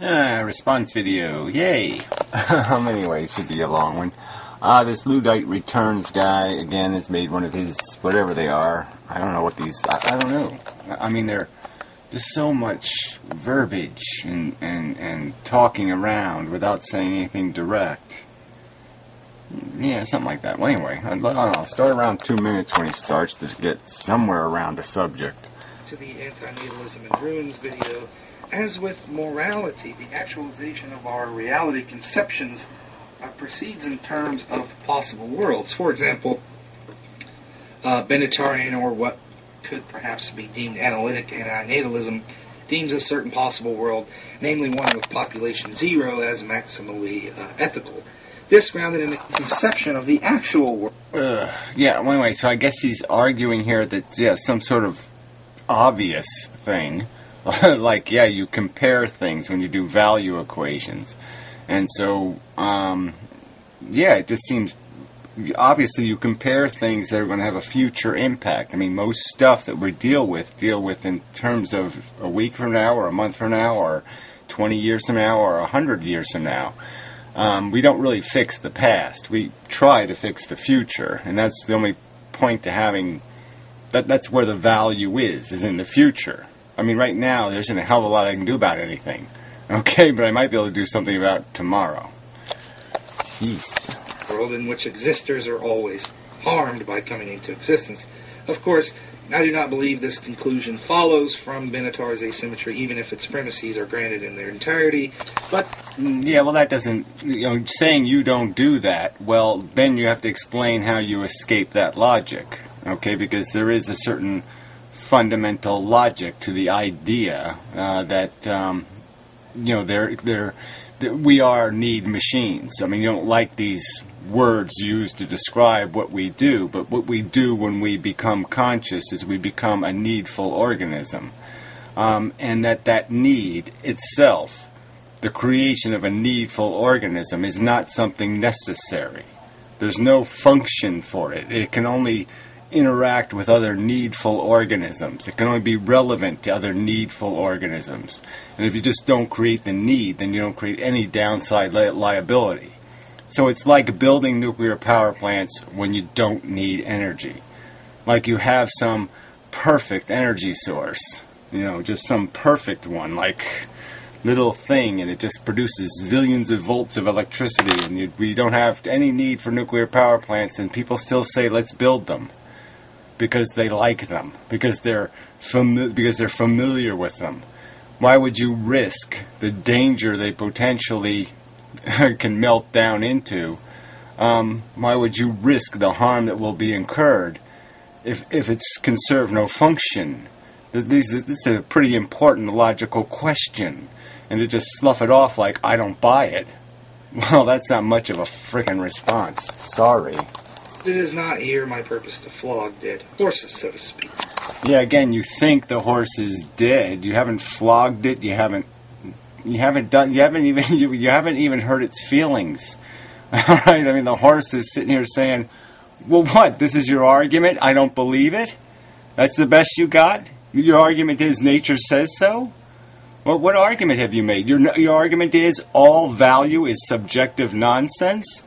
Ah, response video. Yay. um, anyway, it should be a long one. Uh, this Luddite Returns guy, again, has made one of his, whatever they are. I don't know what these, I, I don't know. I mean, they're just so much verbiage and, and, and talking around without saying anything direct. Yeah, something like that. Well, anyway, I, I don't know. Start around two minutes when he starts to get somewhere around a subject. To the antinatalism and ruins video, as with morality, the actualization of our reality conceptions uh, proceeds in terms of possible worlds. For example, uh, Benatarian, or what could perhaps be deemed analytic antinatalism, deems a certain possible world, namely one with population zero, as maximally uh, ethical. This grounded in the conception of the actual world. Uh, yeah, well, anyway, so I guess he's arguing here that, yeah, some sort of obvious thing. like, yeah, you compare things when you do value equations. And so, um, yeah, it just seems obviously you compare things that are going to have a future impact. I mean, most stuff that we deal with deal with in terms of a week from now, or a month from now, or 20 years from now, or 100 years from now. Um, we don't really fix the past. We try to fix the future, and that's the only point to having. That that's where the value is, is in the future. I mean, right now there isn't a hell of a lot I can do about anything. Okay, but I might be able to do something about tomorrow. Jeez world in which existers are always harmed by coming into existence. Of course, I do not believe this conclusion follows from Benatar's asymmetry, even if its premises are granted in their entirety. But mm, yeah, well, that doesn't. You know, saying you don't do that. Well, then you have to explain how you escape that logic. Okay, because there is a certain fundamental logic to the idea uh, that um, you know there there we are need machines. I mean, you don't like these words used to describe what we do, but what we do when we become conscious is we become a needful organism. Um, and that that need itself, the creation of a needful organism, is not something necessary. There's no function for it. It can only interact with other needful organisms. It can only be relevant to other needful organisms. And if you just don't create the need, then you don't create any downside li- liability. So it's like building nuclear power plants when you don't need energy. Like you have some perfect energy source, you know, just some perfect one, like little thing, and it just produces zillions of volts of electricity, and you, we don't have any need for nuclear power plants, and people still say, let's build them because they like them, because they're fami- because they're familiar with them. Why would you risk the danger they potentially can melt down into, um, why would you risk the harm that will be incurred if, if it's can serve no function? This, this is a pretty important logical question. And to just slough it off like, I don't buy it, well, that's not much of a freaking response. Sorry. It is not here my purpose to flog dead horses, so to speak. Yeah, again, you think the horse is dead. You haven't flogged it. You haven't you haven't done you haven't even you, you haven't even hurt its feelings. All right? I mean the horse is sitting here saying well what? This is your argument? I don't believe it? That's the best you got? Your argument is nature says so? Well what argument have you made? Your your argument is all value is subjective nonsense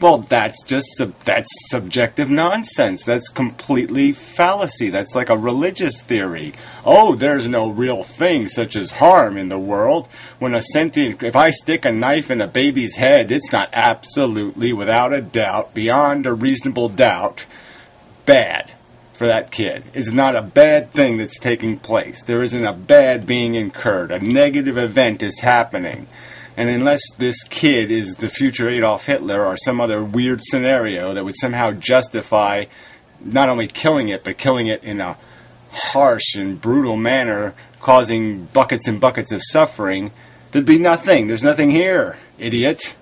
well, that's just sub- that's subjective nonsense. That's completely fallacy. That's like a religious theory. Oh, there's no real thing such as harm in the world. When a sentient, if I stick a knife in a baby's head, it's not absolutely, without a doubt, beyond a reasonable doubt, bad for that kid. It's not a bad thing that's taking place. There isn't a bad being incurred. A negative event is happening. And unless this kid is the future Adolf Hitler or some other weird scenario that would somehow justify not only killing it, but killing it in a harsh and brutal manner, causing buckets and buckets of suffering, there'd be nothing. There's nothing here, idiot.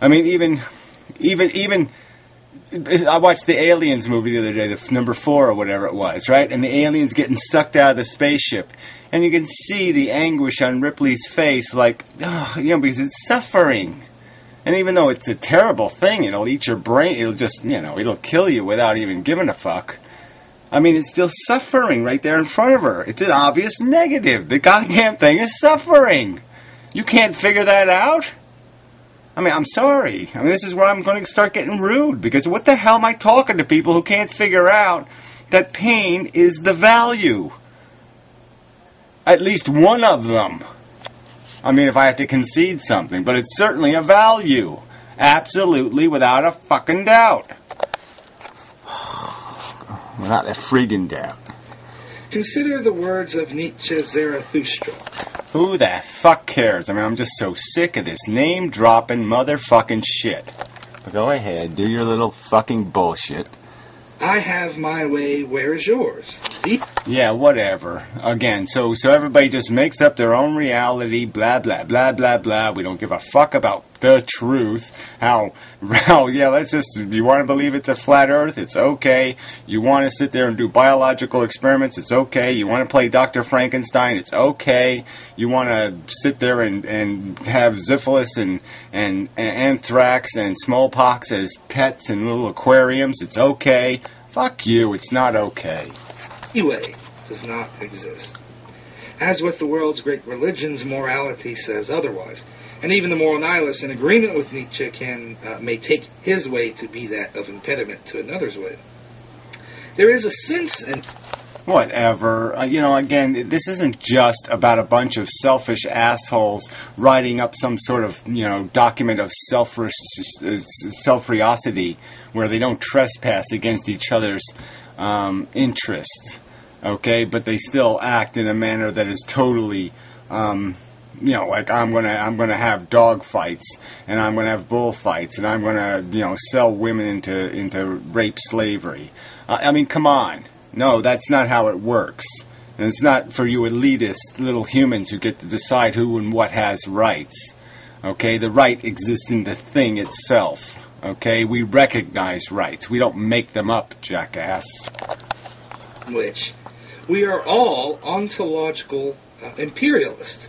I mean, even, even, even. I watched the Aliens movie the other day, the number four or whatever it was, right? And the aliens getting sucked out of the spaceship, and you can see the anguish on Ripley's face, like, oh, you know, because it's suffering. And even though it's a terrible thing, it'll eat your brain, it'll just, you know, it'll kill you without even giving a fuck. I mean, it's still suffering right there in front of her. It's an obvious negative. The goddamn thing is suffering. You can't figure that out? I mean, I'm sorry. I mean, this is where I'm going to start getting rude because what the hell am I talking to people who can't figure out that pain is the value? At least one of them. I mean, if I have to concede something, but it's certainly a value. Absolutely, without a fucking doubt. Without a friggin' doubt. Consider the words of Nietzsche Zarathustra. Who the fuck cares? I mean, I'm just so sick of this name dropping motherfucking shit. But go ahead, do your little fucking bullshit. I have my way, where is yours? The- Yeah, whatever. Again, so so everybody just makes up their own reality, blah blah blah blah blah. We don't give a fuck about the truth. How how yeah, let's just you want to believe it's a flat earth, it's okay. You want to sit there and do biological experiments, it's okay. You want to play Dr. Frankenstein, it's okay. You want to sit there and, and have syphilis and, and, and anthrax and smallpox as pets in little aquariums, it's okay. Fuck you, it's not okay. Anyway, does not exist. As with the world's great religions, morality says otherwise. And even the moral nihilist, in agreement with Nietzsche, can uh, may take his way to be that of impediment to another's way. There is a sense in Whatever. Uh, you know, again, this isn't just about a bunch of selfish assholes writing up some sort of, you know, document of self self-riosity where they don't trespass against each other's um, interest. Okay, but they still act in a manner that is totally, um, you know, like I'm gonna I'm gonna have dog fights and I'm gonna have bullfights and I'm gonna you know sell women into into rape slavery. Uh, I mean, come on. No, that's not how it works. And it's not for you elitist little humans who get to decide who and what has rights. Okay, the right exists in the thing itself. Okay, we recognize rights. We don't make them up, jackass. which we are all ontological uh, imperialists.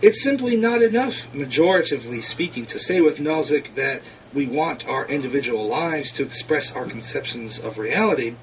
It's simply not enough, majoritively speaking, to say with Nozick that we want our individual lives to express our conceptions of reality.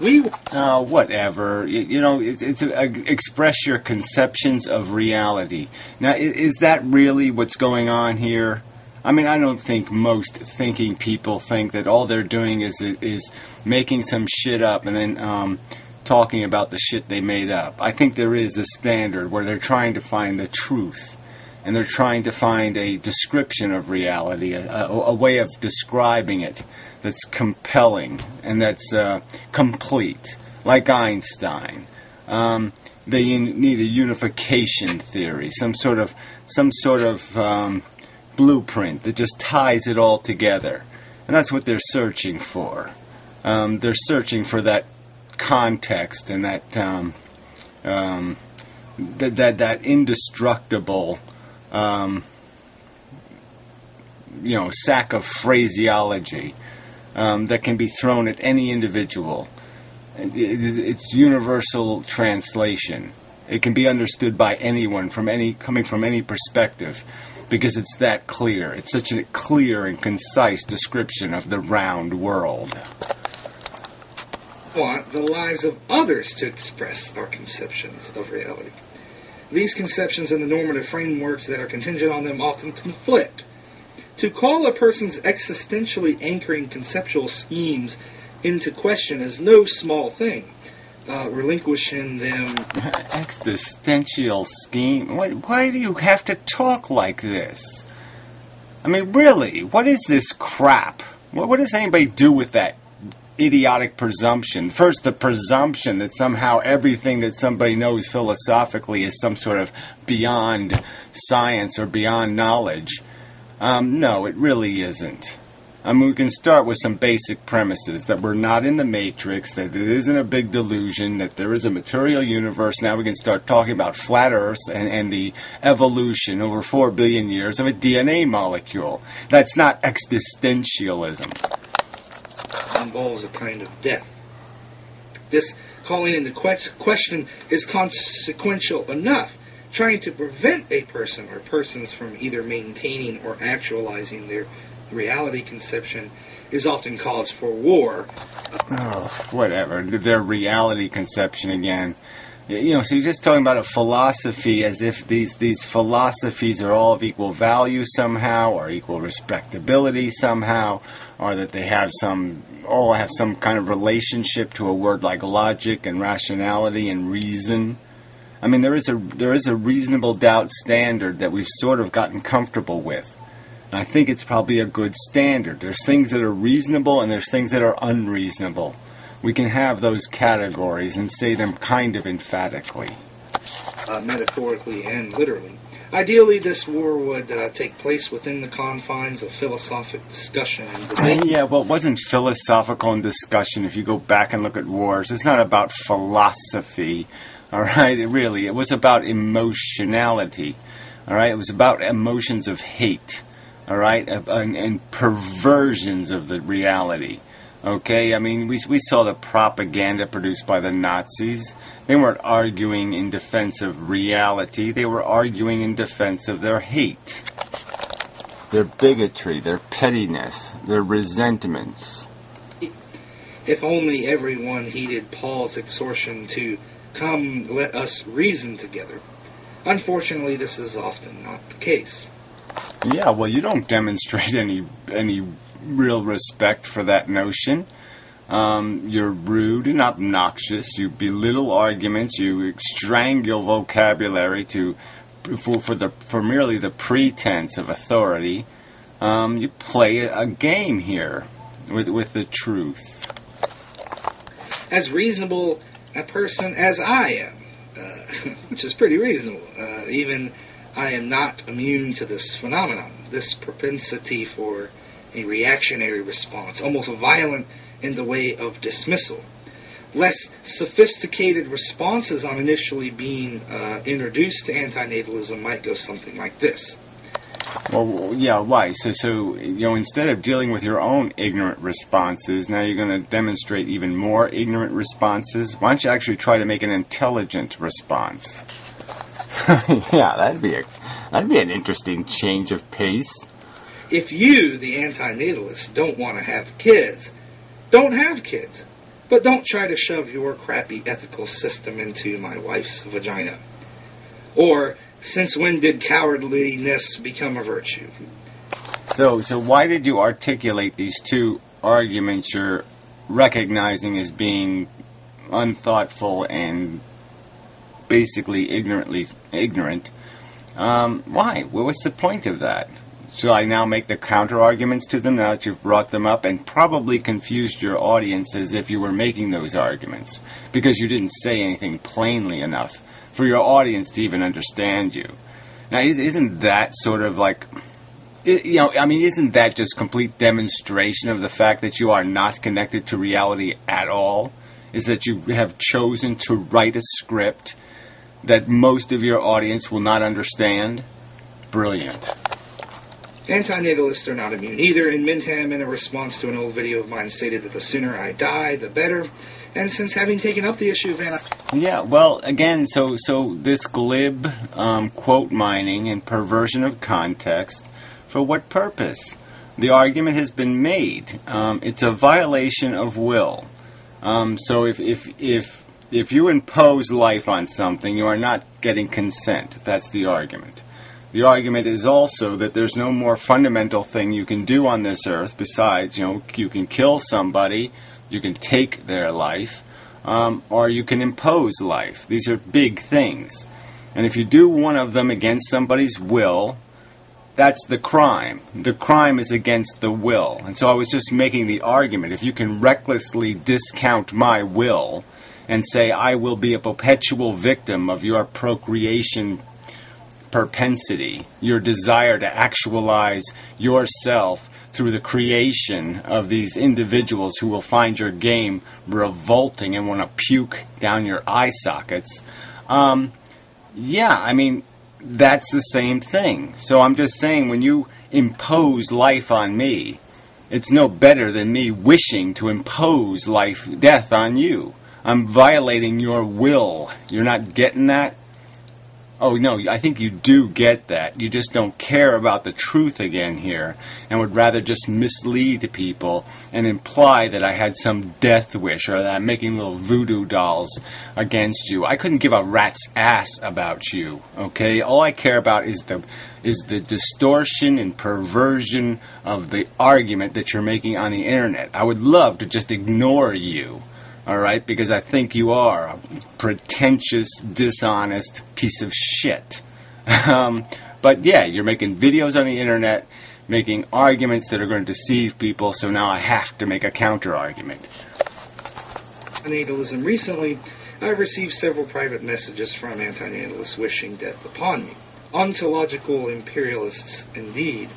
We Oh, whatever. You, you know, it's, it's a, express your conceptions of reality. Now, i- is that really what's going on here? I mean, I don't think most thinking people think that all they're doing is is making some shit up and then um, talking about the shit they made up. I think there is a standard where they're trying to find the truth, and they're trying to find a description of reality, a, a, a way of describing it that's compelling and that's uh, complete, like Einstein. Um, they need a unification theory, some sort of some sort of um, blueprint that just ties it all together, and that's what they're searching for. Um, they're searching for that context and that um, um, that, that that indestructible um, you know sack of phraseology um, that can be thrown at any individual. It- it- It's universal translation. It can be understood by anyone from any coming from any perspective because it's that clear. It's such a clear and concise description of the round world. Want the lives of others to express our conceptions of reality. These conceptions and the normative frameworks that are contingent on them often conflict. To call a person's existentially anchoring conceptual schemes into question is no small thing. Uh, relinquishing them Existential scheme. Why, why do you have to talk like this? I mean, really, what is this crap? What, what does anybody do with that idiotic presumption? First, the presumption that somehow everything that somebody knows philosophically is some sort of beyond science or beyond knowledge. Um, no, it really isn't. I mean, we can start with some basic premises that we're not in the matrix, that it isn't a big delusion, that there is a material universe. Now we can start talking about flat Earths and, and the evolution over four billion years of a DNA molecule. That's not existentialism. Involves a kind of death. This calling into que- question is consequential enough, trying to prevent a person or persons from either maintaining or actualizing their reality conception is often cause for war. Oh, whatever. Their reality conception again. You know, so you're just talking about a philosophy as if these these philosophies are all of equal value somehow, or equal respectability somehow, or that they have some all have some kind of relationship to a word like logic and rationality and reason. I mean, there is a there is a reasonable doubt standard that we've sort of gotten comfortable with. And I think it's probably a good standard. There's things that are reasonable and there's things that are unreasonable. We can have those categories and say them kind of emphatically. uh, metaphorically and literally. Ideally, this war would uh, take place within the confines of philosophic discussion. Yeah, well, it wasn't philosophical in discussion. If you go back and look at wars, it's not about philosophy, all right? It really, it was about emotionality, all right? It was about emotions of hate, all right, and, and perversions of the reality. Okay, I mean, we, we saw the propaganda produced by the Nazis. They weren't arguing in defense of reality, they were arguing in defense of their hate. Their bigotry, their pettiness, their resentments. If only everyone heeded Paul's exhortation to come, let us reason together. Unfortunately, this is often not the case. Yeah, well, you don't demonstrate any any real respect for that notion. Um, you're rude and obnoxious. You belittle arguments. You strangle vocabulary to for, for the for merely the pretense of authority. Um, you play a, a game here with with the truth. As reasonable a person as I am, uh, which is pretty reasonable, uh, even I am not immune to this phenomenon, this propensity for a reactionary response, almost violent in the way of dismissal. Less sophisticated responses on initially being uh, introduced to antinatalism might go something like this. Well, yeah, why? So, so you know, instead of dealing with your own ignorant responses, now you're going to demonstrate even more ignorant responses. Why don't you actually try to make an intelligent response? yeah, that'd be a that'd be an interesting change of pace. If you, the antinatalist, don't want to have kids, don't have kids. But don't try to shove your crappy ethical system into my wife's vagina. Or, since when did cowardliness become a virtue? So, so why did you articulate these two arguments you're recognizing as being unthoughtful and basically ignorantly ignorant? Um, why? Well, what's the point of that? Should I now make the counter arguments to them now that you've brought them up and probably confused your audience as if you were making those arguments because you didn't say anything plainly enough for your audience to even understand you? Now, is, isn't that sort of like you know, I mean, isn't that just complete demonstration of the fact that you are not connected to reality at all? Is that you have chosen to write a script that most of your audience will not understand? Brilliant. Antinatalists are not immune either, and Inmendham, in a response to an old video of mine, stated that the sooner I die, the better. And since having taken up the issue of anti Yeah, well, again, so so this glib um, quote mining and perversion of context, for what purpose? The argument has been made. Um, it's a violation of will. Um, so if if if if you impose life on something, you are not getting consent. That's the argument. The argument is also that there's no more fundamental thing you can do on this earth besides, you know, you can kill somebody, you can take their life, um, or you can impose life. These are big things. And if you do one of them against somebody's will, that's the crime. The crime is against the will. And so I was just making the argument if you can recklessly discount my will and say I will be a perpetual victim of your procreation propensity, your desire to actualize yourself through the creation of these individuals who will find your game revolting and want to puke down your eye sockets. Um, yeah, I mean, that's the same thing. So I'm just saying, when you impose life on me, it's no better than me wishing to impose life, death on you. I'm violating your will. You're not getting that? Oh no, I think you do get that. You just don't care about the truth again here, and would rather just mislead people and imply that I had some death wish or that I'm making little voodoo dolls against you. I couldn't give a rat's ass about you. Okay, all I care about is the is the distortion and perversion of the argument that you're making on the internet. I would love to just ignore you all right? Because I think you are a pretentious, dishonest piece of shit. Um, but yeah, you're making videos on the internet, making arguments that are going to deceive people, so now I have to make a counter argument. Antinatalism. Recently, I've received several private messages from antinatalists wishing death upon me. Ontological imperialists, indeed.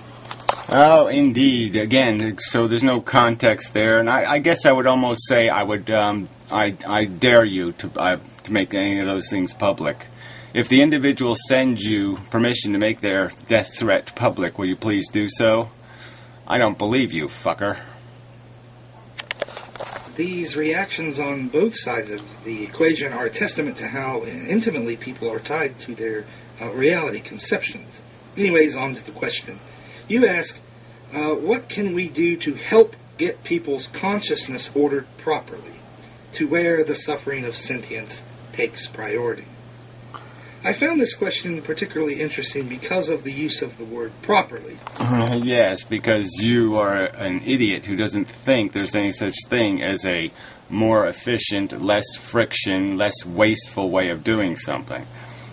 Oh, indeed. Again, so there's no context there, and I, I guess I would almost say I would, um, I, I dare you to uh, to make any of those things public. If the individual sends you permission to make their death threat public, will you please do so? I don't believe you, fucker. These reactions on both sides of the equation are a testament to how intimately people are tied to their uh, reality conceptions. Anyways, on to the question. You ask, uh, what can we do to help get people's consciousness ordered properly, to where the suffering of sentience takes priority? I found this question particularly interesting because of the use of the word properly. Uh, yes, because you are an idiot who doesn't think there's any such thing as a more efficient, less friction, less wasteful way of doing something.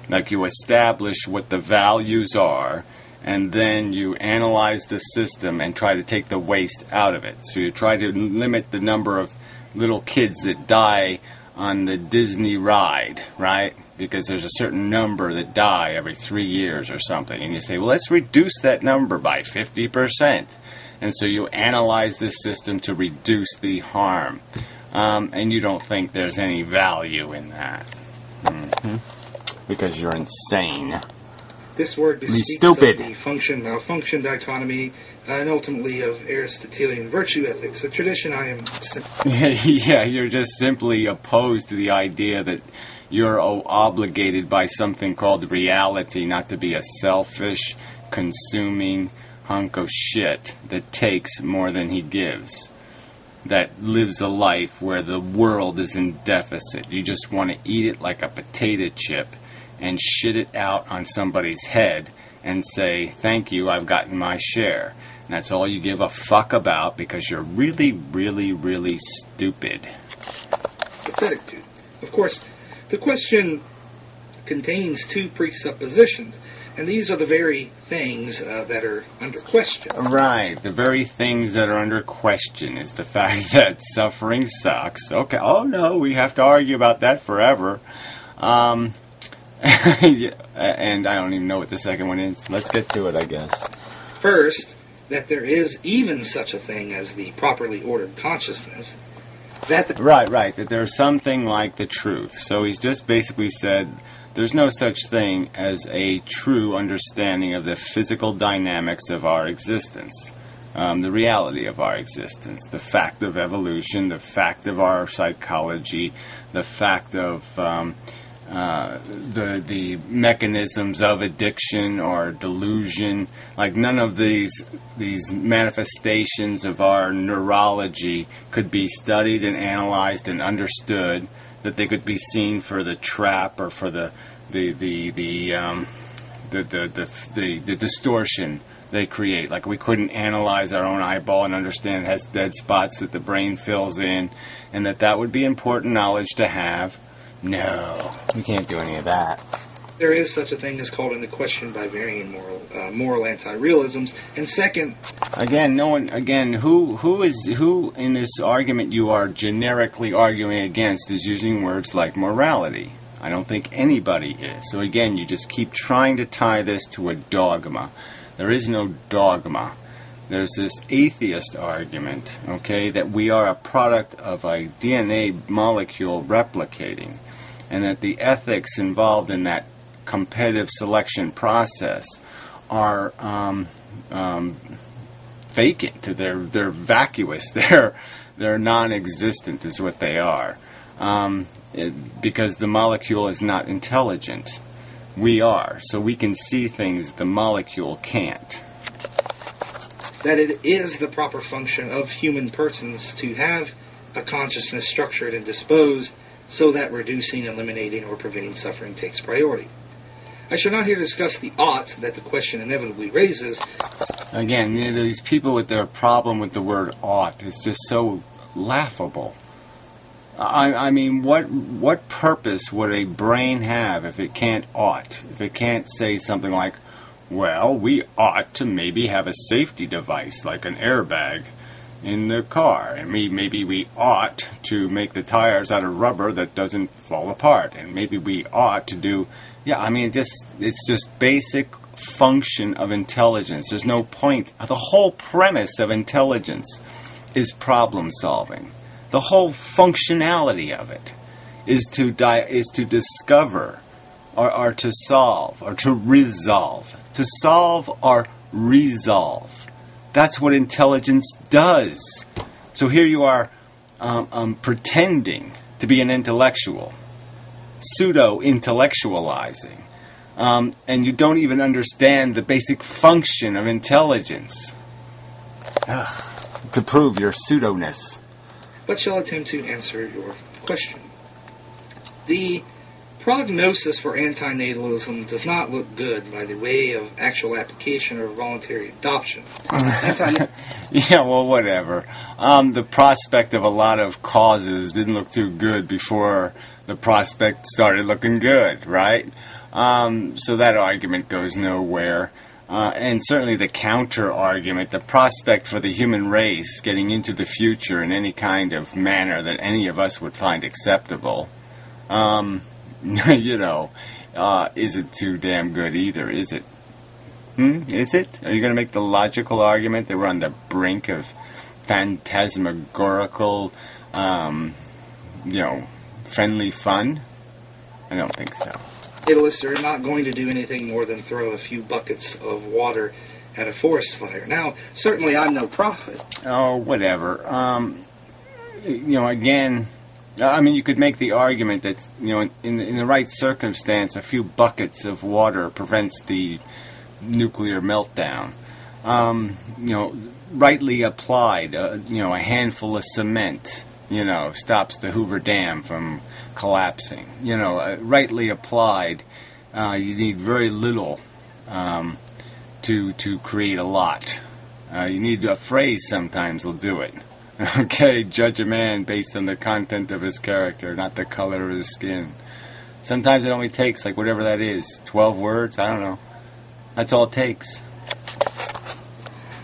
Like you establish what the values are, and then you analyze the system and try to take the waste out of it. So you try to limit the number of little kids that die on the Disney ride, right? Because there's a certain number that die every three years or something. And you say, well, let's reduce that number by 50%. And so you analyze this system to reduce the harm. Um, and you don't think there's any value in that. Mm-hmm. Because you're insane. This word bespeaks stupid. of the function malfunction dichotomy uh, and ultimately of Aristotelian virtue ethics, a tradition I am. Sim- yeah, you're just simply opposed to the idea that you're obligated by something called reality not to be a selfish, consuming hunk of shit that takes more than he gives. That lives a life where the world is in deficit. You just want to eat it like a potato chip and shit it out on somebody's head and say, Thank you, I've gotten my share. And that's all you give a fuck about because you're really, really, really stupid. Pathetic, dude. Of course, the question contains two presuppositions, and these are the very things uh, that are under question. Right. The very things that are under question is the fact that suffering sucks. Okay. Oh, no, we have to argue about that forever. Um, yeah, and I don't even know what the second one is. Let's get to it, I guess. First, that there is even such a thing as the properly ordered consciousness. That the right, right. That there's something like the truth. So he's just basically said there's no such thing as a true understanding of the physical dynamics of our existence. Um, the reality of our existence, the fact of evolution, the fact of our psychology, the fact of um, uh, the the mechanisms of addiction or delusion. Like none of these these manifestations of our neurology could be studied and analyzed and understood. That they could be seen for the trap or for the the the the um, the, the, the, the, the distortion they create. Like we couldn't analyze our own eyeball and understand it has dead spots that the brain fills in, and that that would be important knowledge to have. No, we can't do any of that. There is such a thing as called into question by varying moral uh, moral anti-realisms. And second, again, no one. Again, who who is who in this argument you are generically arguing against is using words like morality. I don't think anybody is. So again, you just keep trying to tie this to a dogma. There is no dogma. There's this atheist argument, okay, that we are a product of a DNA molecule replicating and that the ethics involved in that competitive selection process are um, um, vacant. They're they're vacuous. They're they're non-existent, is what they are, um, it, because the molecule is not intelligent. we are, so we can see things the molecule can't. That it is the proper function of human persons to have a consciousness structured and disposed so that reducing, eliminating, or preventing suffering takes priority. I shall not here discuss the ought that the question inevitably raises. Again, you know, these people with their problem with the word ought is just so laughable. I, I mean, what what purpose would a brain have if it can't ought? If it can't say something like, "Well, we ought to maybe have a safety device like an airbag in the car, and we, maybe we ought to make the tires out of rubber that doesn't fall apart, and maybe we ought to do." Yeah, I mean, just it's just basic function of intelligence. There's no point. The whole premise of intelligence is problem solving the whole functionality of it is to di- is to discover or, or to solve or to resolve to solve or resolve that's what intelligence does so here you are um, um, pretending to be an intellectual pseudo intellectualizing um, and you don't even understand the basic function of intelligence Ugh. to prove your pseudoness but shall attempt to answer your question. The prognosis for antinatalism does not look good by the way of actual application or voluntary adoption. yeah, well, whatever. Um, the prospect of a lot of causes didn't look too good before the prospect started looking good, right? Um, so that argument goes nowhere. Uh, and certainly the counter argument, the prospect for the human race getting into the future in any kind of manner that any of us would find acceptable, um, you know, uh, isn't too damn good either, is it? Hmm? Is it? Are you going to make the logical argument that we're on the brink of phantasmagorical, um, you know, friendly fun? I don't think so. Italists are not going to do anything more than throw a few buckets of water at a forest fire. Now, certainly I'm no prophet. Oh, whatever. Um, you know, again, I mean, you could make the argument that you know, in in the right circumstance, a few buckets of water prevents the nuclear meltdown. Um, you know, rightly applied, uh, you know, a handful of cement, you know, stops the Hoover Dam from collapsing. You know, uh, rightly applied, uh, you need very little um, to to create a lot. Uh, you need a phrase sometimes will do it. Okay, judge a man based on the content of his character, not the color of his skin. Sometimes it only takes like whatever that is, twelve words. I don't know. That's all it takes.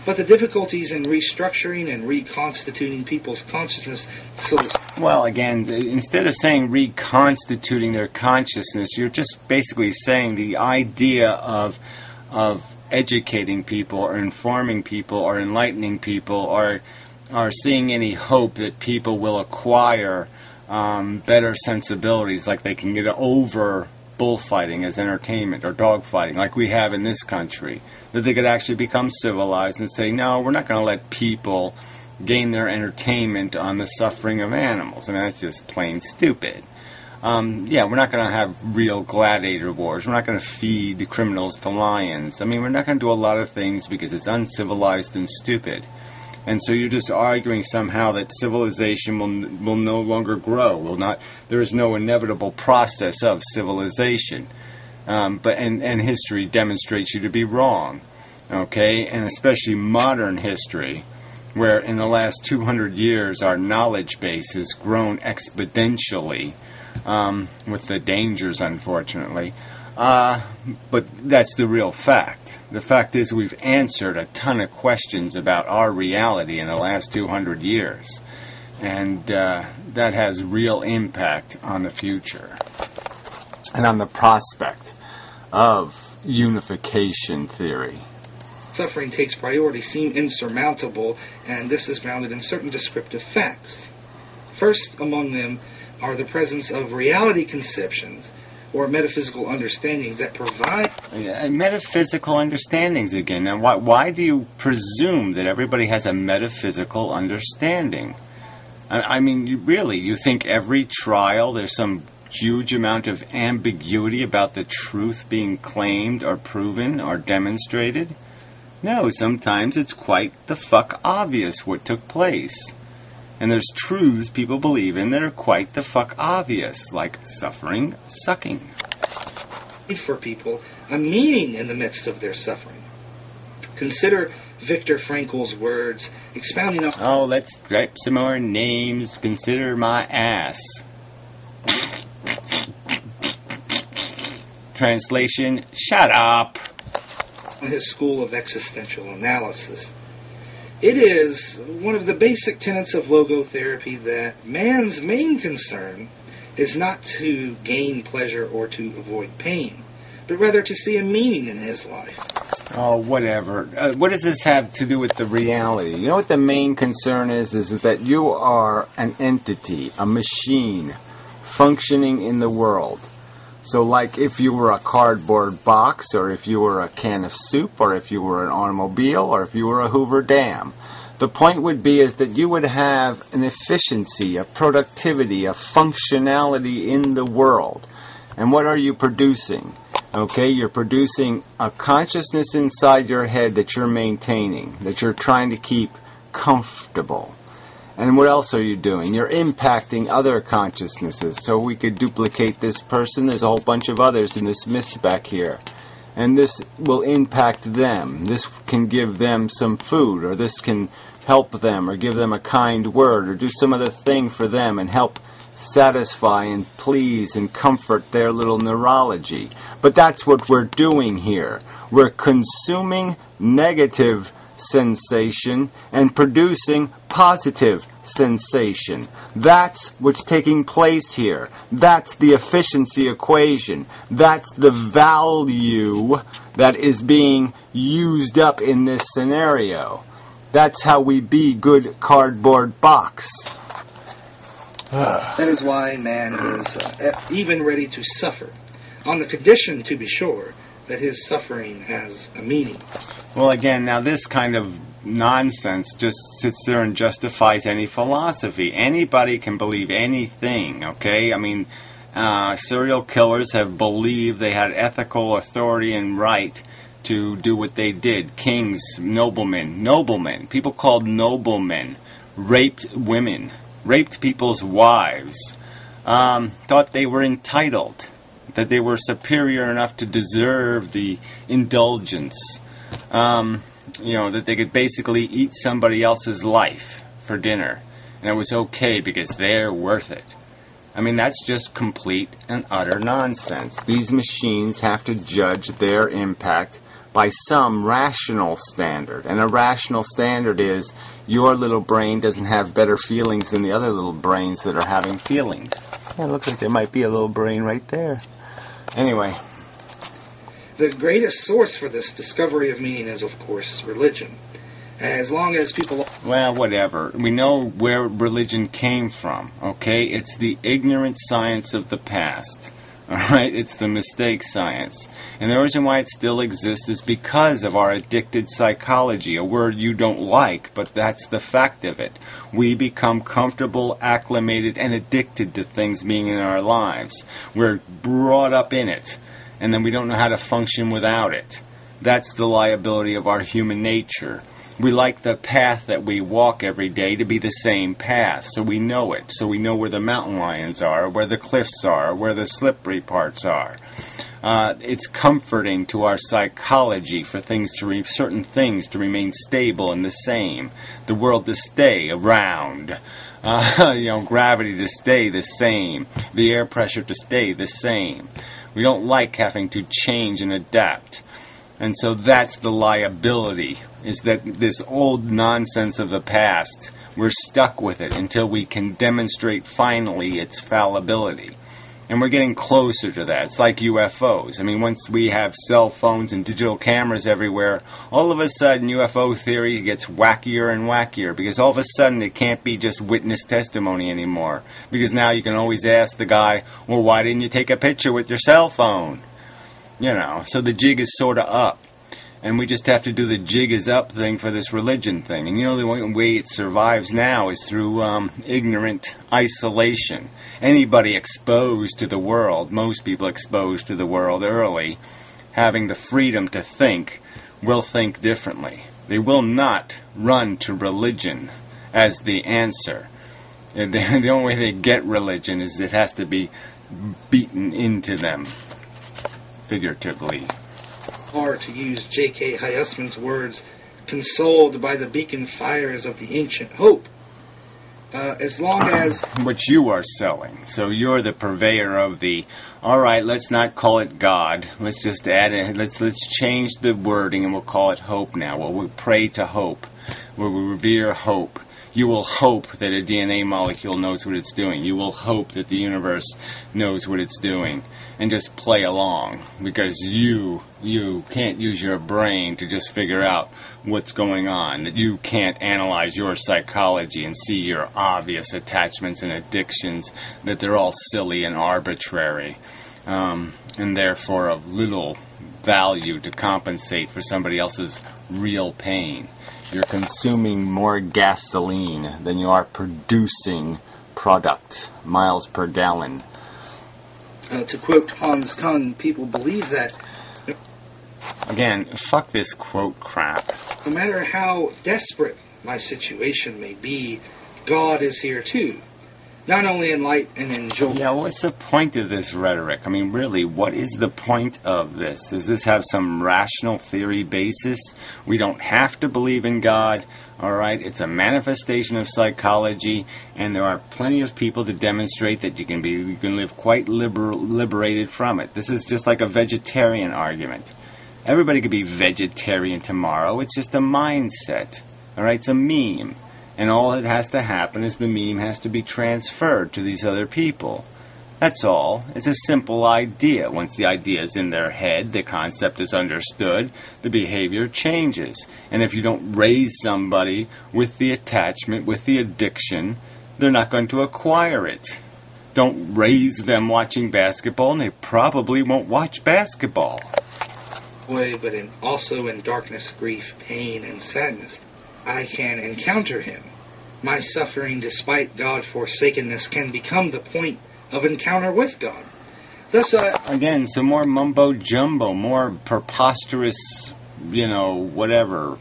But the difficulties in restructuring and reconstituting people's consciousness so well, again, instead of saying reconstituting their consciousness, you're just basically saying the idea of of educating people or informing people or enlightening people or or seeing any hope that people will acquire um, better sensibilities, like they can get over bullfighting as entertainment or dogfighting, like we have in this country, that they could actually become civilized and say, no, we're not going to let people gain their entertainment on the suffering of animals. I mean, that's just plain stupid. Um, yeah, we're not going to have real gladiator wars. We're not going to feed the criminals to lions. I mean, we're not going to do a lot of things because it's uncivilized and stupid. And so you're just arguing somehow that civilization will will no longer grow. Will not. There is no inevitable process of civilization. Um, but and and history demonstrates you to be wrong. Okay, and especially modern history where in the last 200 years our knowledge base has grown exponentially um, with the dangers, unfortunately. Uh, but that's the real fact. The fact is, we've answered a ton of questions about our reality in the last 200 years. And uh, that has real impact on the future. And on the prospect of unification theory suffering takes priority seem insurmountable, and this is grounded in certain descriptive facts. First among them are the presence of reality conceptions or metaphysical understandings that provide metaphysical understandings again. And why why do you presume that everybody has a metaphysical understanding? I, I mean, you really you think every trial there's some huge amount of ambiguity about the truth being claimed or proven or demonstrated? No, sometimes it's quite the fuck obvious what took place. And there's truths people believe in that are quite the fuck obvious, like suffering, sucking. For people, a meaning in the midst of their suffering. Consider Viktor Frankl's words expounding on. Oh, let's grab some more names. Consider my ass. Translation Shut up. his school of existential analysis. It is one of the basic tenets of logotherapy that man's main concern is not to gain pleasure or to avoid pain, but rather to see a meaning in his life. Oh, whatever. Uh, what does this have to do with the reality? You know what the main concern is? Is that you are an entity, a machine, functioning in the world. So, like if you were a cardboard box, or if you were a can of soup, or if you were an automobile, or if you were a Hoover Dam, the point would be is that you would have an efficiency, a productivity, a functionality in the world. And what are you producing? Okay, you're producing a consciousness inside your head that you're maintaining, that you're trying to keep comfortable. And what else are you doing? You're impacting other consciousnesses. So we could duplicate this person. There's a whole bunch of others in this mist back here. And this will impact them. This can give them some food, or this can help them, or give them a kind word, or do some other thing for them and help satisfy and please and comfort their little neurology. But that's what we're doing here. We're consuming negative sensation and producing positive sensation. That's what's taking place here. That's the efficiency equation. That's the value that is being used up in this scenario. That's how we be good cardboard box. that is why man is uh, even ready to suffer, on the condition, to be sure, that his suffering has a meaning. Well, again, now this kind of nonsense just sits there and justifies any philosophy. Anybody can believe anything, okay? I mean, uh, serial killers have believed they had ethical authority and right to do what they did. Kings, noblemen, noblemen, people called noblemen, raped women, raped people's wives, um, thought they were entitled, that they were superior enough to deserve the indulgence. Um, you know, that they could basically eat somebody else's life for dinner. And it was okay because they're worth it. I mean, that's just complete and utter nonsense. These machines have to judge their impact by some rational standard. And a rational standard is your little brain doesn't have better feelings than the other little brains that are having feelings. Yeah, it looks like there might be a little brain right there. Anyway, the greatest source for this discovery of meaning is, of course, religion. As long as people. Well, whatever. We know where religion came from, okay? It's the ignorant science of the past. All right, it's the mistake science. And the reason why it still exists is because of our addicted psychology, a word you don't like, but that's the fact of it. We become comfortable, acclimated, and addicted to things being in our lives. We're brought up in it and then we don't know how to function without it. That's the liability of our human nature. We like the path that we walk every day to be the same path, so we know it. So we know where the mountain lions are, where the cliffs are, where the slippery parts are. Uh, it's comforting to our psychology for things to re- certain things to remain stable and the same. The world to stay around. Uh, you know, gravity to stay the same. The air pressure to stay the same. We don't like having to change and adapt. And so that's the liability, is that this old nonsense of the past, we're stuck with it until we can demonstrate finally its fallibility. And we're getting closer to that. It's like UFOs. I mean, once we have cell phones and digital cameras everywhere, all of a sudden UFO theory gets wackier and wackier because all of a sudden it can't be just witness testimony anymore. Because now you can always ask the guy, well, why didn't you take a picture with your cell phone? You know, so the jig is sort of up. And we just have to do the jig is up thing for this religion thing. And you know, the only way it survives now is through um, ignorant isolation. Anybody exposed to the world, most people exposed to the world early, having the freedom to think, will think differently. They will not run to religion as the answer. And the, the only way they get religion is it has to be beaten into them, figuratively or to use J.K. Huysmans' words, consoled by the beacon fires of the ancient hope. Uh, as long as which you are selling, so you're the purveyor of the. All right, let's not call it God. Let's just add it. Let's let's change the wording and we'll call it hope now. Well, we pray to hope. Where we revere hope. You will hope that a DNA molecule knows what it's doing. You will hope that the universe knows what it's doing and just play along because you you can't use your brain to just figure out what's going on that you can't analyze your psychology and see your obvious attachments and addictions that they're all silly and arbitrary um, and therefore of little value to compensate for somebody else's real pain you're consuming more gasoline than you are producing product miles per gallon uh, to quote Hans Küng, people believe that. Again, fuck this quote crap. No matter how desperate my situation may be, God is here too. Not only in light and in joy. Yeah, what's the point of this rhetoric? I mean, really, what is the point of this? Does this have some rational theory basis? We don't have to believe in God. All right, it's a manifestation of psychology, and there are plenty of people to demonstrate that you can be you can live quite liber, liberated from it. This is just like a vegetarian argument. Everybody could be vegetarian tomorrow. It's just a mindset. All right, it's a meme, and all that has to happen is the meme has to be transferred to these other people. That's all. It's a simple idea. Once the idea is in their head, the concept is understood, the behavior changes. And if you don't raise somebody with the attachment, with the addiction, they're not going to acquire it. Don't raise them watching basketball, and they probably won't watch basketball. Boy, but in, also in darkness, grief, pain, and sadness, I can encounter him. My suffering, despite God forsakenness, can become the point of encounter with God. Thus, again, some more mumbo jumbo, more preposterous, you know, whatever,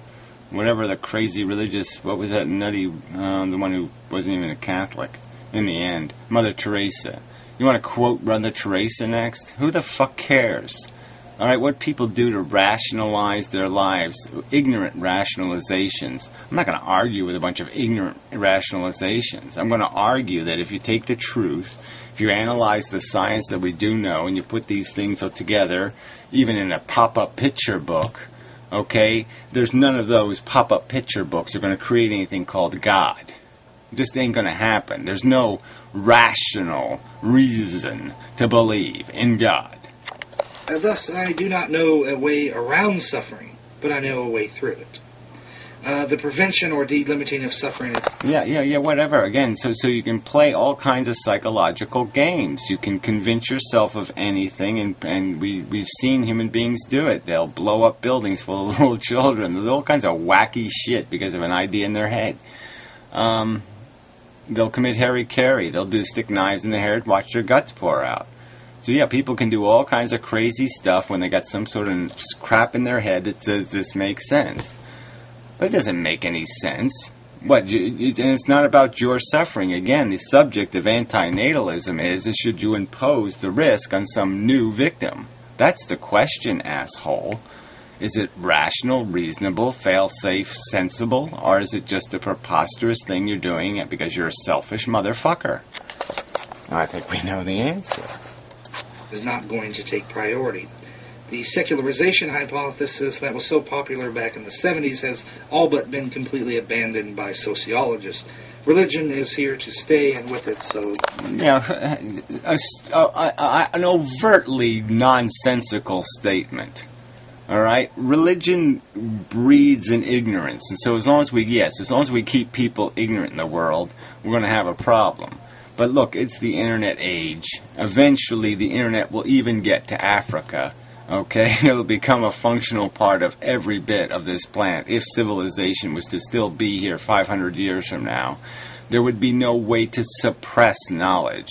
whatever the crazy religious. What was that nutty? Uh, the one who wasn't even a Catholic. In the end, Mother Teresa. You want to quote Mother Teresa next? Who the fuck cares? All right, what people do to rationalize their lives, ignorant rationalizations. I'm not going to argue with a bunch of ignorant rationalizations. I'm going to argue that if you take the truth, if you analyze the science that we do know, and you put these things together, even in a pop up picture book, okay, there's none of those pop up picture books are going to create anything called God. Just ain't going to happen. There's no rational reason to believe in God. Uh, thus, I do not know a way around suffering, but I know a way through it. Uh, the prevention or delimiting of suffering. Yeah, yeah, yeah, whatever. Again, so so you can play all kinds of psychological games. You can convince yourself of anything, and and we we've seen human beings do it. They'll blow up buildings full of little children. There's all kinds of wacky shit because of an idea in their head. Um, they'll commit hara-kiri. They'll do stick knives in the hair, watch their guts pour out. So yeah, people can do all kinds of crazy stuff when they got some sort of crap in their head that says this makes sense. But it doesn't make any sense. What? And it's not about your suffering. Again, the subject of antinatalism is, is should you impose the risk on some new victim? That's the question, asshole. Is it rational, reasonable, fail-safe, sensible, or is it just a preposterous thing you're doing because you're a selfish motherfucker? I think we know the answer is not going to take priority. The secularization hypothesis that was so popular back in the 70s has all but been completely abandoned by sociologists. Religion is here to stay, and with it, so. Yeah, a, a, a, an overtly nonsensical statement. All right, religion breeds in ignorance, and so as long as we yes, as long as we keep people ignorant in the world, we're going to have a problem. But look, it's the internet age. Eventually, the internet will even get to Africa. Okay, it'll become a functional part of every bit of this planet. If civilization was to still be here 500 years from now, there would be no way to suppress knowledge.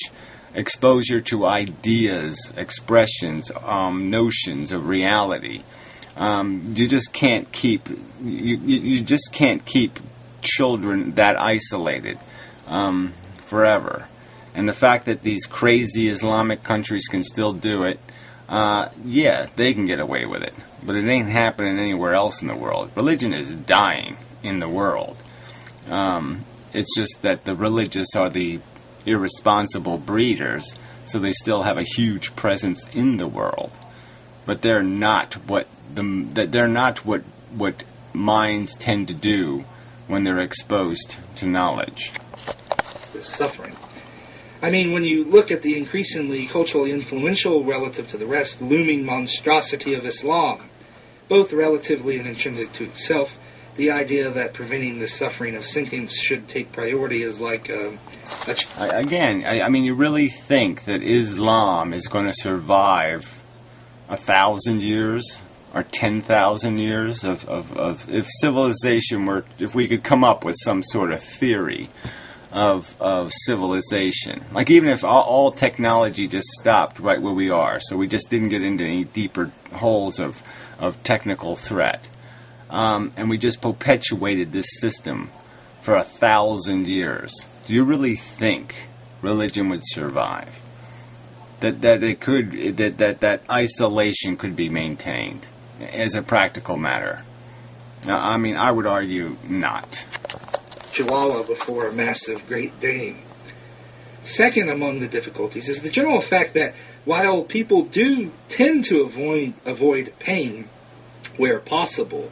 Exposure to ideas, expressions, um, notions of reality. Um, you just can't keep you, you, just can't keep children that isolated um, forever. And the fact that these crazy Islamic countries can still do it uh, yeah, they can get away with it, but it ain't happening anywhere else in the world. Religion is dying in the world. Um, it's just that the religious are the irresponsible breeders, so they still have a huge presence in the world, but they're not what the they're not what what minds tend to do when they're exposed to knowledge. The suffering. I mean, when you look at the increasingly culturally influential relative to the rest looming monstrosity of Islam, both relatively and intrinsic to itself, the idea that preventing the suffering of sentience should take priority is like um, a. Ch- Again, I, I mean, you really think that Islam is going to survive a thousand years or ten thousand years of, of, of if civilization were if we could come up with some sort of theory of of civilization. Like even if all, all, technology just stopped right where we are, so we just didn't get into any deeper holes of of technical threat, um, and we just perpetuated this system for a thousand years. Do you really think religion would survive? That that it could that that that isolation could be maintained as a practical matter. Now, I mean, I would argue not. Chihuahua before a massive Great Dane. Second among the difficulties is the general fact that while people do tend to avoid, avoid pain where possible,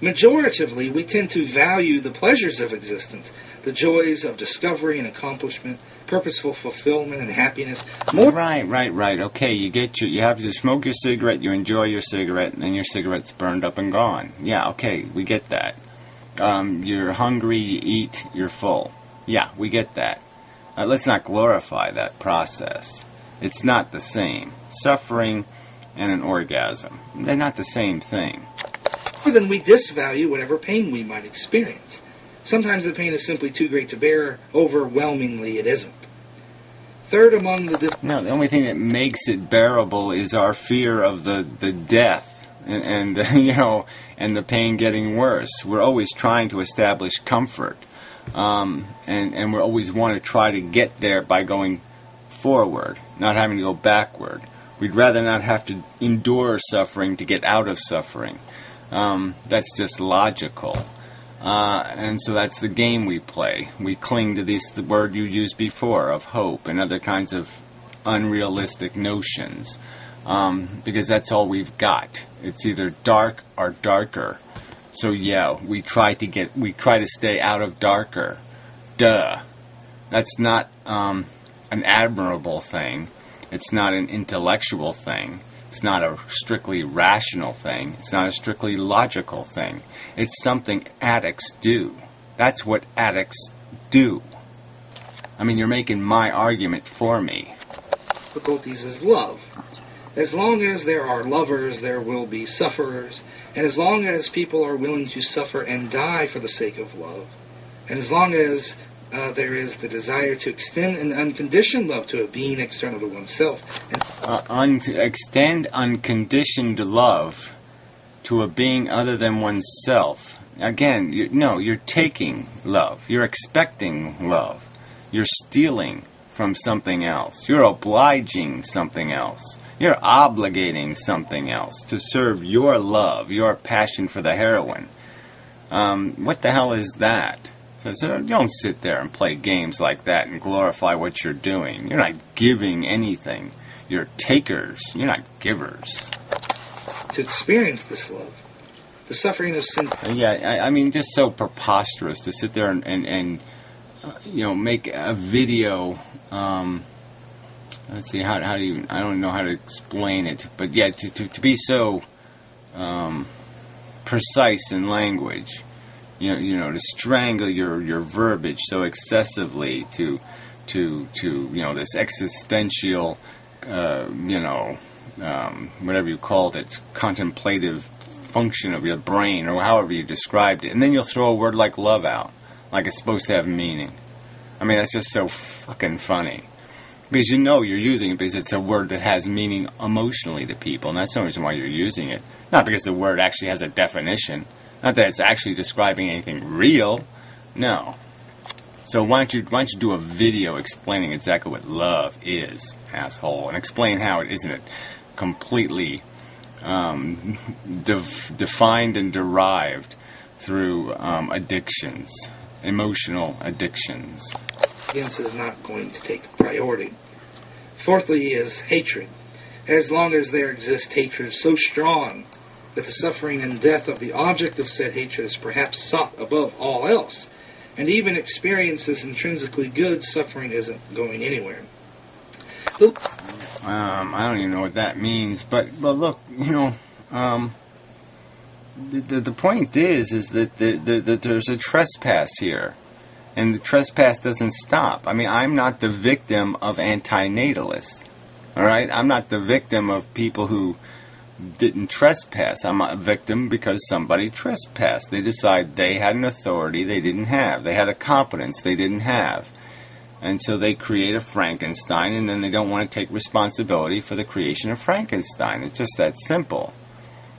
majoritively we tend to value the pleasures of existence, the joys of discovery and accomplishment, purposeful fulfillment and happiness. More right, right, right. Okay, you get your, you have to smoke your cigarette, you enjoy your cigarette, and then your cigarette's burned up and gone. Yeah, okay, we get that. Um, you're hungry, you eat, you're full. Yeah, we get that. Uh, let's not glorify that process. It's not the same. Suffering and an orgasm, they're not the same thing. Then we disvalue whatever pain we might experience. Sometimes the pain is simply too great to bear, overwhelmingly, it isn't. Third among the. Dif- no, the only thing that makes it bearable is our fear of the, the death and, and you know and the pain getting worse. We're always trying to establish comfort, um, and and we always want to try to get there by going forward, not having to go backward. We'd rather not have to endure suffering to get out of suffering. Um, that's just logical. Uh, and so that's the game we play. We cling to this the word you used before of hope and other kinds of unrealistic notions um, because that's all we've got. It's either dark or darker. So yeah, we try to get we try to stay out of darker. Duh. That's not um, an admirable thing. It's not an intellectual thing. It's not a strictly rational thing. It's not a strictly logical thing. It's something addicts do. That's what addicts do. I mean, you're making my argument for me. Difficulties is love. As long as there are lovers, there will be sufferers. And as long as people are willing to suffer and die for the sake of love, and as long as uh, there is the desire to extend an unconditioned love to a being external to oneself. Uh, un- extend unconditioned love to a being other than oneself. Again, you, no, you're taking love. You're expecting love. You're stealing from something else. You're obliging something else. You're obligating something else to serve your love, your passion for the heroin. Um, what the hell is that? So, so don't sit there and play games like that and glorify what you're doing. You're not giving anything. You're takers. You're not givers. To experience this love, the suffering of sin. Yeah, I, I mean, just so preposterous to sit there and, and, and uh, you know, make a video. Um, let's see how how do you I don't know how to explain it, but yeah, to to, to be so um, precise in language, you know, you know, to strangle your your verbiage so excessively to to to you know this existential uh, you know um, whatever you called it, contemplative function of your brain, or however you described it, and then you'll throw a word like love out, like it's supposed to have meaning. I mean, that's just so fucking funny. Because you know you're using it because it's a word that has meaning emotionally to people, and that's the reason why you're using it. Not because the word actually has a definition. Not that it's actually describing anything real. No. So why don't you why don't you do a video explaining exactly what love is, asshole, and explain how it isn't it completely um, def- defined and derived through um, addictions, emotional addictions. Against is not going to take priority. Fourthly is hatred. As long as there exists hatred so strong that the suffering and death of the object of said hatred is perhaps sought above all else, and even experiences intrinsically good, suffering isn't going anywhere. Um, I don't even know what that means, but but look, you know, um, the, the the point is is that there, there, that there's a trespass here, and the trespass doesn't stop. I mean, I'm not the victim of antinatalists, all right. I'm not the victim of people who didn't trespass. I'm a victim because somebody trespassed. They decide they had an authority they didn't have. They had a competence they didn't have. And so they create a Frankenstein, and then they don't want to take responsibility for the creation of Frankenstein. It's just that simple.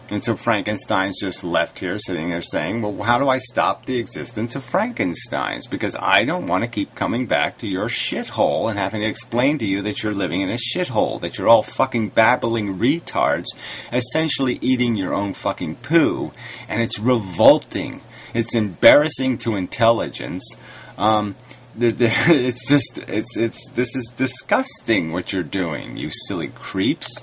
And so Frankenstein's just left here sitting there saying, Well, how do I stop the existence of Frankensteins? Because I don't want to keep coming back to your shithole and having to explain to you that you're living in a shithole, that you're all fucking babbling retards, essentially eating your own fucking poo, and it's revolting. It's embarrassing to intelligence. Um, there, there, it's just, it's, it's, this is disgusting what you're doing, you silly creeps.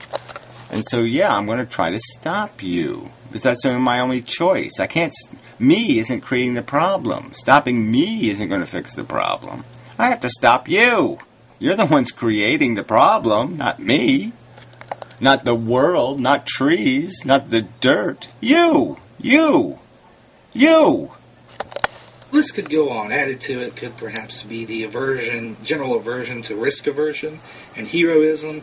And so, yeah, I'm going to try to stop you. Because that's my only choice. I can't. Me isn't creating the problem. Stopping me isn't going to fix the problem. I have to stop you. You're the ones creating the problem, not me. Not the world, not trees, not the dirt. You! You! You! This could go on. Added to it could perhaps be the aversion, general aversion to risk aversion and heroism.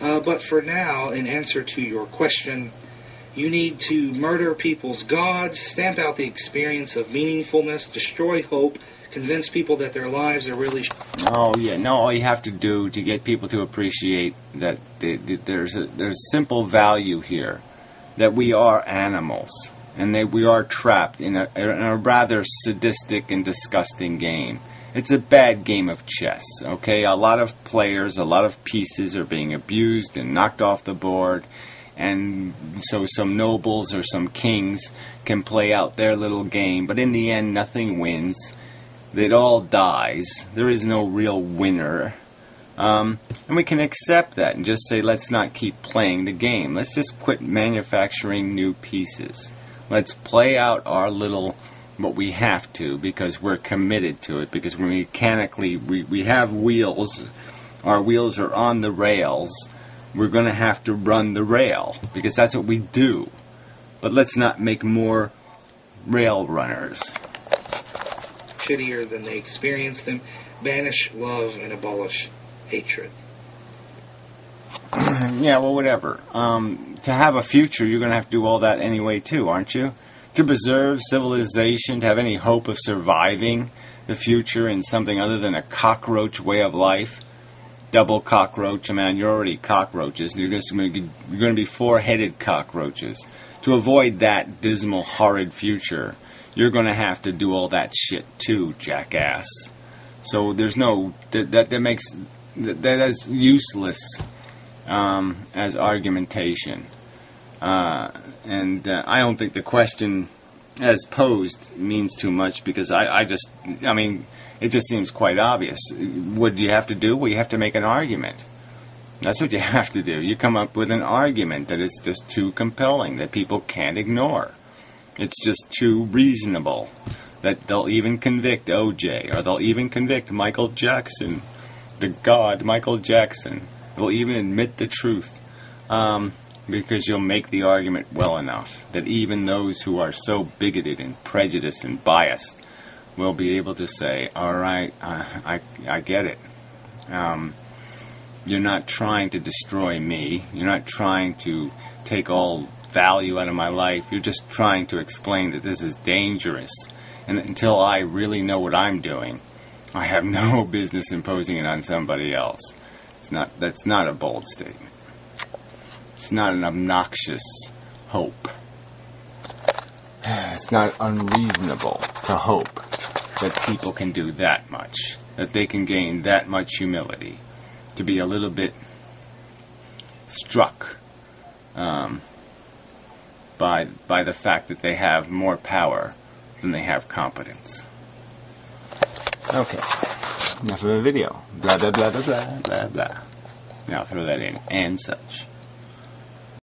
Uh, but for now, in answer to your question, you need to murder people's gods, stamp out the experience of meaningfulness, destroy hope, convince people that their lives are really Oh yeah, no. All you have to do to get people to appreciate that the, the, there's a there's simple value here, that we are animals and that we are trapped in a, in a rather sadistic and disgusting game. It's a bad game of chess. Okay, a lot of players, a lot of pieces are being abused and knocked off the board. And so some nobles or some kings can play out their little game, but in the end, nothing wins it all dies. There is no real winner. Um, and we can accept that and just say, let's not keep playing the game. Let's just quit manufacturing new pieces. Let's play out our little, what we have to, because we're committed to it, because we're mechanically, we, we have wheels. Our wheels are on the rails. We're going to have to run the rail, because that's what we do. But let's not make more rail runners. shittier than they experience them. Banish love and abolish hatred. Yeah, well, whatever. Um, to have a future, you're going to have to do all that anyway, too, aren't you? To preserve civilization, to have any hope of surviving the future in something other than a cockroach way of life, double cockroach. I mean, you're already cockroaches. You're just going to be, you're going to be four-headed cockroaches. To avoid that dismal, horrid future, you're going to have to do all that shit too, jackass. So there's no that that, that makes that, that is useless um, as argumentation. Uh, and uh, I don't think the question as posed means too much because I, I just, I mean, it just seems quite obvious. What do you have to do? Well, you have to make an argument. That's what you have to do. You come up with an argument that is just too compelling, that people can't ignore. It's just too reasonable that they'll even convict OJ or they'll even convict Michael Jackson, the god Michael Jackson. They'll even admit the truth um, because you'll make the argument well enough that even those who are so bigoted and prejudiced and biased will be able to say, "All right, I I, I get it." Um, You're not trying to destroy me. You're not trying to take all value out of my life. You're just trying to explain that this is dangerous. And until I really know what I'm doing, I have no business imposing it on somebody else. It's not that's not a bold statement. It's not an obnoxious hope. It's not unreasonable to hope. that people can do that much, that they can gain that much humility, to be a little bit struck um, by by the fact that they have more power than they have competence. Okay. Enough of the video. Blah, blah, blah, blah, blah. Blah blah. Now throw that in and such.